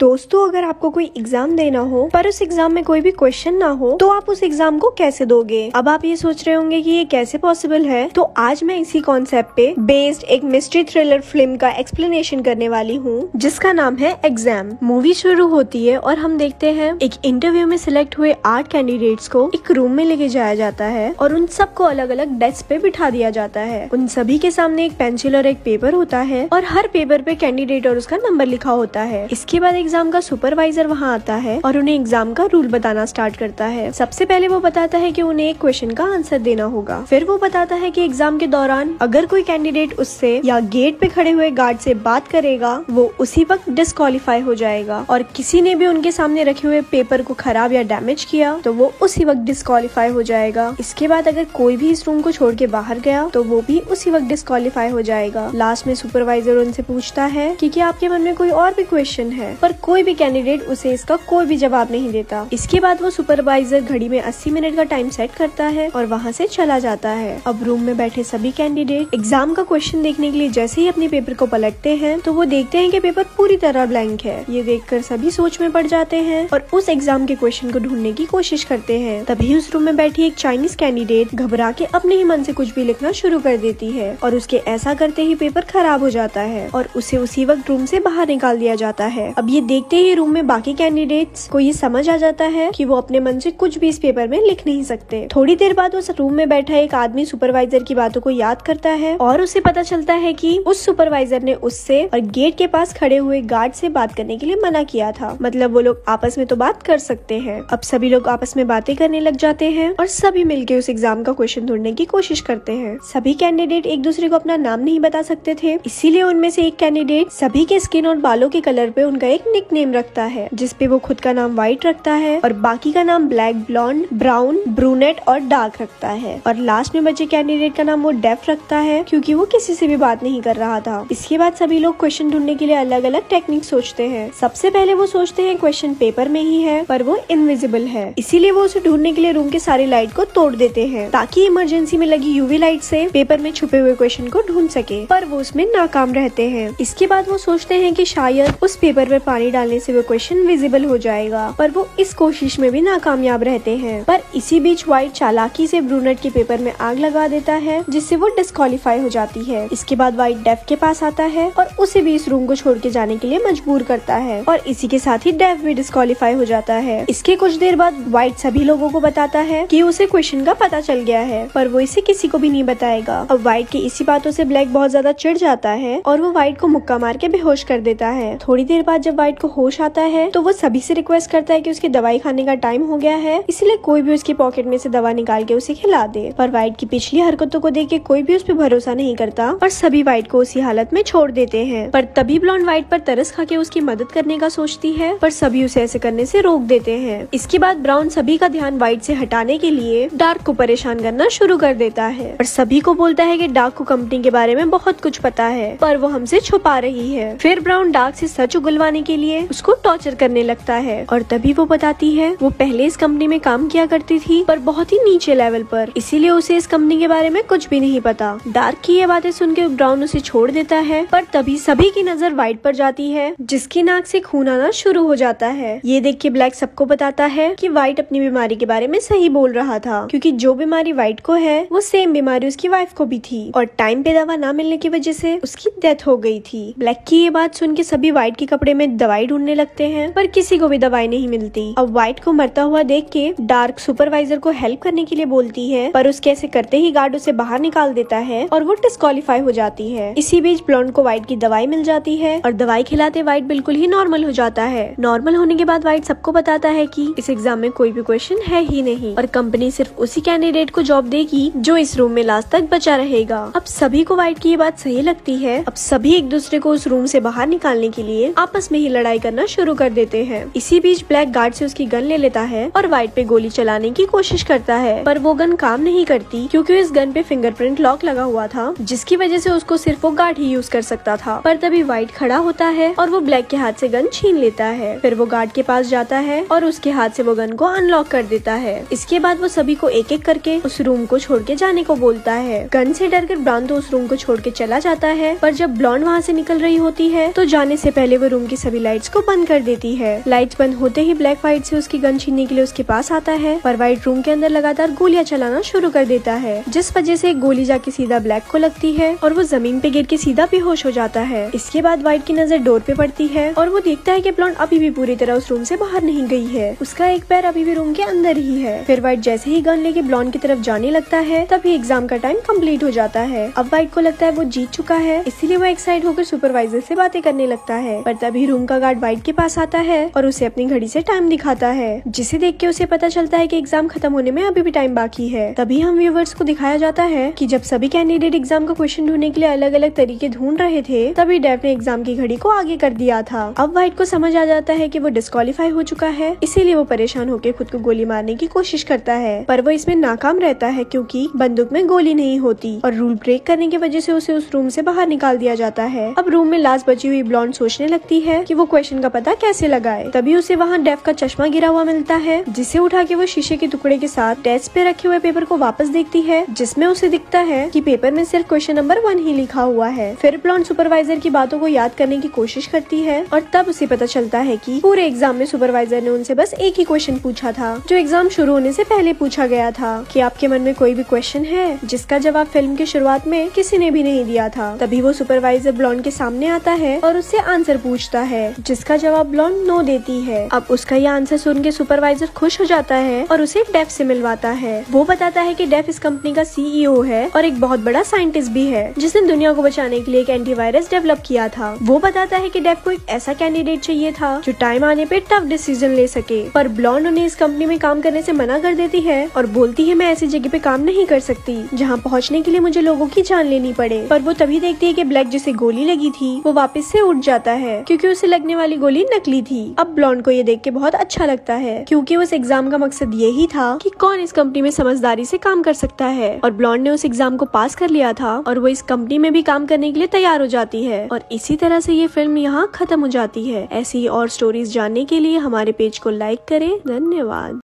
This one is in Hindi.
दोस्तों, अगर आपको कोई एग्ज़ाम देना हो, पर उस एग्ज़ाम में कोई भी क्वेश्चन ना हो तो आप उस एग्ज़ाम को कैसे दोगे? अब आप ये सोच रहे होंगे कि ये कैसे पॉसिबल है? तो आज मैं इसी कॉन्सेप्ट पे बेस्ड एक मिस्ट्री थ्रिलर फ़िल्म का एक्सप्लेनेशन करने वाली हूँ, जिसका नाम है एग्ज़ाम मूवी शुरू होती है और हम देखते हैं, एक इंटरव्यू में सिलेक्ट हुए आठ कैंडिडेट्स को एक रूम में लेके जाया जाता है और उन सबको अलग अलग डेस्क पे बिठा दिया जाता है। उन सभी के सामने एक पेंसिल और एक पेपर होता है और हर पेपर पे कैंडिडेट और उसका नंबर लिखा होता है। इसके बाद एग्ज़ाम का सुपरवाइजर वहाँ आता है और उन्हें एग्ज़ाम का रूल बताना स्टार्ट करता है। सबसे पहले वो बताता है की उन्हें एक क्वेश्चन का आंसर देना होगा। फिर वो बताता है की एग्ज़ाम के दौरान अगर कोई कैंडिडेट उससे या गेट पे खड़े हुए गार्ड से बात करेगा, वो उसी वक्त डिस्कालीफाई हो जाएगा। और किसी ने भी उनके सामने रखे हुए पेपर को खराब या डैमेज किया तो वो उसी वक्त डिस्कालीफाई हो जाएगा। इसके बाद अगर कोई भी इस रूम को छोड़ के बाहर गया तो वो भी उसी वक्त डिस्कालीफाई हो जाएगा। लास्ट में सुपरवाइजर उनसे पूछता है कि क्या आपके मन में कोई और भी क्वेश्चन है? पर कोई भी कैंडिडेट उसे इसका कोई भी जवाब नहीं देता। इसके बाद वो सुपरवाइजर घड़ी में 80 मिनट का टाइम सेट करता है और वहाँ से चला जाता है। अब रूम में बैठे सभी कैंडिडेट एग्ज़ाम का क्वेश्चन देखने के लिए जैसे ही अपने पेपर को पलटते हैं तो वो देखते हैं कि पेपर पूरी तरह ब्लैंक है। ये देखकर सभी सोच में पड़ जाते हैं और उस एग्ज़ाम के क्वेश्चन को ढूँढने की कोशिश करते हैं। तभी उस रूम में बैठी एक चाइनीज़ कैंडिडेट घबरा के अपने ही मन से कुछ भी लिखना शुरू कर देती है और उसके ऐसा करते ही पेपर खराब हो जाता है और उसे उसी वक्त रूम से बाहर निकाल दिया जाता है। अब ये देखते ही रूम में बाकी कैंडिडेट्स को ये समझ आ जाता है कि वो अपने मन से कुछ भी इस पेपर में लिख नहीं सकते। थोड़ी देर बाद उस रूम में बैठा एक आदमी सुपरवाइजर की बातों को याद करता है और उसे पता चलता है कि उस सुपरवाइजर ने उससे और गेट के पास खड़े हुए गार्ड से बात करने के लिए मना किया था। मतलब वो लोग आपस में तो बात कर सकते हैं। अब सभी लोग आपस में बातें करने लग जाते हैं और सभी मिलकर उस एग्ज़ाम का क्वेश्चन ढूँढने की कोशिश करते हैं। सभी कैंडिडेट एक दूसरे को अपना नाम नहीं बता सकते थे। इसीलिए उनमें से एक कैंडिडेट सभी के स्किन और बालों के कलर पे उनका एक निक नेम रखता है, जिसपे वो खुद का नाम व्हाइट रखता है और बाकी का नाम ब्लैक ब्लॉन्ड ब्राउन ब्रूनेट और डार्क रखता है। और लास्ट में बचे कैंडिडेट का नाम वो डेफ रखता है, क्योंकि वो किसी से भी बात नहीं कर रहा था। इसके बाद सभी लोग क्वेश्चन ढूँढने के लिए अलग अलग टेक्निक सोचते हैं। सबसे पहले वो सोचते हैं क्वेश्चन पेपर में ही है, पर वो इनविजिबल है। इसीलिए वो उसे ढूँढने के लिए रूम के सारी लाइट को तोड़ देते हैं, ताकि इमरजेंसी में लगी यूवी लाइट से पेपर में छुपे हुए क्वेश्चन को ढूंढ सके, पर वो उसमें नाकाम रहते हैं। इसके बाद वो सोचते हैं कि शायद उस पेपर में पानी डालने से वो क्वेश्चन विजिबल हो जाएगा, पर वो इस कोशिश में भी नाकामयाब रहते हैं। पर इसी बीच व्हाइट चालाकी से ब्रूनेट के पेपर में आग लगा देता है, जिससे वो डिस्कालीफाई हो जाती है। इसके बाद व्हाइट डेफ के पास आता है और उसे भी इस रूम को छोड़ के जाने के लिए मजबूर करता है, और इसी के साथ ही डेफ भी डिस्कालीफाई हो जाता है। इसके कुछ देर बाद व्हाइट सभी लोगों को बताता है की उसे क्वेश्चन का पता चल गया है, पर वो इसे किसी को भी नहीं बताएगा। अब व्हाइट की इसी बातों से ब्लैक बहुत ज़्यादा चिढ़ जाता है, और वो व्हाइट को मुक्का मार के बेहोश कर देता है। थोड़ी देर बाद जब व्हाइट को होश आता है तो वो सभी से रिक्वेस्ट करता है कि उसकी दवाई खाने का टाइम हो गया है, इसलिए कोई भी उसकी पॉकेट में से दवा निकाल के उसे खिला दे। पर व्हाइट की पिछली हरकतों को देख के कोई भी उस पर भरोसा नहीं करता और सभी व्हाइट को उसी हालत में छोड़ देते हैं। पर तभी ब्लॉन्ड व्हाइट पर तरस खा के उसकी मदद करने का सोचती है, पर सभी उसे ऐसे करने से रोक देते हैं। इसके बाद ब्राउन सभी का ध्यान व्हाइट से हटाने के लिए डार्क को परेशान करना शुरू कर देता है। और सभी को बोलता है कि डार्क को कंपनी के बारे में बहुत कुछ पता है, पर वो हमसे छुपा रही है। फिर ब्राउन डार्क से सच उगलवाने के लिए उसको टॉर्चर करने लगता है। और तभी वो बताती है, वो पहले इस कंपनी में काम किया करती थी, पर बहुत ही नीचे लेवल पर। इसीलिए उसे इस कंपनी के बारे में कुछ भी नहीं पता। डार्क की ये बातें सुन के ब्राउन उसे छोड़ देता है, पर तभी सभी की नज़र व्हाइट पर जाती है, जिसकी नाक से खून आना शुरू हो जाता है। ये देख के ब्लैक सबको बताता है कि व्हाइट अपनी बीमारी के बारे में सही बोल रहा था, क्योंकि जो बीमारी व्हाइट को है, वो सेम बीमारी उसकी वाइफ को भी थी। और टाइम पे दवा ना मिलने की वजह से उसकी डेथ हो गई थी। ब्लैक की ये बात सुन के सभी व्हाइट के कपड़े में दवाई ढूँढने लगते हैं, पर किसी को भी दवाई नहीं मिलती। अब व्हाइट को मरता हुआ देख के डार्क सुपरवाइजर को हेल्प करने के लिए बोलती है, पर उसके ऐसे करते ही गार्ड उसे बाहर निकाल देता है और वो डिस्कालीफाई हो जाती है। इसी बीच ब्लॉन्ड को व्हाइट की दवाई मिल जाती है और दवाई खिलाते व्हाइट बिल्कुल ही नॉर्मल हो जाता है। नॉर्मल होने के बाद व्हाइट सबको बताता है की इस एग्ज़ाम में कोई भी क्वेश्चन है ही नहीं और कंपनी सिर्फ़ उसी कैंडिडेट को जॉब देगी जो इस रूम में लास्ट तक बचा रहेगा। अब सभी को व्हाइट की ये बात सही लगती है। अब सभी एक दूसरे को उस रूम से बाहर निकालने के लिए आपस में ही लड़ाई करना शुरू कर देते हैं। इसी बीच ब्लैक गार्ड से उसकी गन ले लेता है और व्हाइट पे गोली चलाने की कोशिश करता है। पर वो गन काम नहीं करती, क्योंकि इस गन पे फिंगरप्रिंट लॉक लगा हुआ था, जिसकी वजह से उसको सिर्फ़ वो गार्ड ही यूज़ कर सकता था। पर तभी व्हाइट खड़ा होता है और वो ब्लैक के हाथ से गन छीन लेता है। फिर वो गार्ड के पास जाता है और उसके हाथ से वो गन को अनलॉक कर देता है। इसके बाद वो सभी को एक एक करके उस रूम को छोड़ के जाने को बोलता है। गन से डर कर ब्राउन तो उस रूम को छोड़ के चला जाता है, पर जब ब्लॉन्ड वहाँ से निकल रही होती है तो जाने से पहले वो रूम की सभी लाइट्स को बंद कर देती है। लाइट्स बंद होते ही ब्लैक व्हाइट से उसकी गन छीनने के लिए उसके पास आता है पर व्हाइट रूम के अंदर लगातार गोलियाँ चलाना शुरू कर देता है, जिस वजह से गोली जाके सीधा ब्लैक को लगती है और वो ज़मीन पे गिर के सीधा बेहोश हो जाता है। इसके बाद व्हाइट की नज़र डोर पे पड़ती है और वो देखता है की ब्लॉन्ड अभी भी पूरी तरह उस रूम से बाहर नहीं गई है। उसका एक पैर अभी भी रूम के अंदर ही है। फिर व्हाइट जैसे ही गन लेके ब्लॉन्ड की तरफ़ जाने लगता है, तभी एग्ज़ाम का टाइम कंप्लीट हो जाता है। अब व्हाइट को लगता है वो जीत चुका है, इसीलिए वो एक्साइट होकर सुपरवाइजर से बातें करने लगता है, पर तभी रूम का गार्ड व्हाइट के पास आता है और उसे अपनी घड़ी से टाइम दिखाता है। जिसे देख के उसे पता चलता है कि एग्ज़ाम खत्म होने में अभी भी टाइम बाकी है। तभी हम व्यूवर्स को दिखाया जाता है कि जब सभी कैंडिडेट एग्ज़ाम का क्वेश्चन ढूँढने के लिए अलग अलग तरीके ढूंढ रहे थे, तभी डेफ ने एग्ज़ाम की घड़ी को आगे कर दिया था। अब व्हाइट को समझ आ जाता है की वो डिस्कालीफाई हो चुका है, इसीलिए वो परेशान होकर खुद को गोली मारने की कोशिश करता है। पर वो इसमें नाकाम रहता है क्यूँकी बंदूक में गोली नहीं होती और रूल ब्रेक करने की वजह से उसे उस रूम से बाहर निकाल दिया जाता है। अब रूम में लास्ट बची हुई ब्लॉन्ड सोचने लगती है कि वो क्वेश्चन का पता कैसे लगाए तभी उसे वहाँ डेफ का चश्मा गिरा हुआ मिलता है, जिसे उठा के वो शीशे के टुकड़े के साथ डेस्क पे रखे हुए पेपर को वापस देखती है, जिसमें उसे दिखता है की पेपर में सिर्फ़ क्वेश्चन नंबर वन ही लिखा हुआ है। फिर ब्लॉन्ड सुपरवाइजर की बातों को याद करने की कोशिश करती है, और तब उसे पता चलता है की पूरे एग्ज़ाम में सुपरवाइजर ने उनसे बस एक ही क्वेश्चन पूछा था, जो एग्ज़ाम शुरू होने से पहले पूछा गया था कि आपके मन में कोई भी क्वेश्चन है, जिसका जवाब फ़िल्म के शुरुआत में किसी ने भी नहीं दिया था। तभी वो सुपरवाइजर ब्लॉन्ड के सामने आता है और उससे आंसर पूछता है जिसका जवाब ब्लॉन्ड नो देती है। अब उसका ये आंसर सुन के सुपरवाइजर खुश हो जाता है और उसे डेफ से मिलवाता है। वो बताता है कि डेफ इस कंपनी का सीईओ है और एक बहुत बड़ा साइंटिस्ट भी है, जिसने दुनिया को बचाने के लिए एक एंटीवायरस डेवलप किया था। वो बताता है की डेफ को एक ऐसा कैंडिडेट चाहिए था जो टाइम आने पर टफ डिसीज़न ले सके, पर ब्लॉन्ड उन्हें इस कंपनी में काम करने से मना कर देती है और बोलती है, मैं ऐसी जगह पे काम नहीं कर सकती, जहाँ पहुँचने के लिए मुझे लोगों की जान लेनी पड़े। पर वो तभी देखती है कि ब्लैक जिसे गोली लगी थी, वो वापस से उठ जाता है, क्योंकि उसे लगने वाली गोली नकली थी। अब ब्लॉन्ड को ये देख के बहुत अच्छा लगता है, क्योंकि उस एग्ज़ाम का मकसद यही था कि कौन इस कंपनी में समझदारी से काम कर सकता है। और ब्लॉन्ड ने उस एग्ज़ाम को पास कर लिया था, और वो इस कंपनी में भी काम करने के लिए तैयार हो जाती है। और इसी तरह से ये फ़िल्म यहाँ खत्म हो जाती है। ऐसी और स्टोरीज जानने के लिए हमारे पेज को लाइक करे। धन्यवाद।